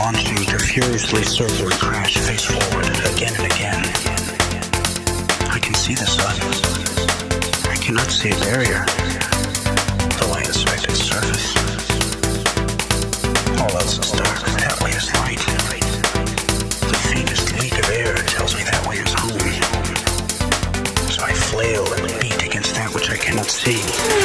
launching to furiously circular crash face forward again and again. I can see the sun. I cannot see its area, though I inspect its surface. All else is dark, that way is light. The faintest leak of air tells me that way is home. So I flail and beat against that which I cannot see.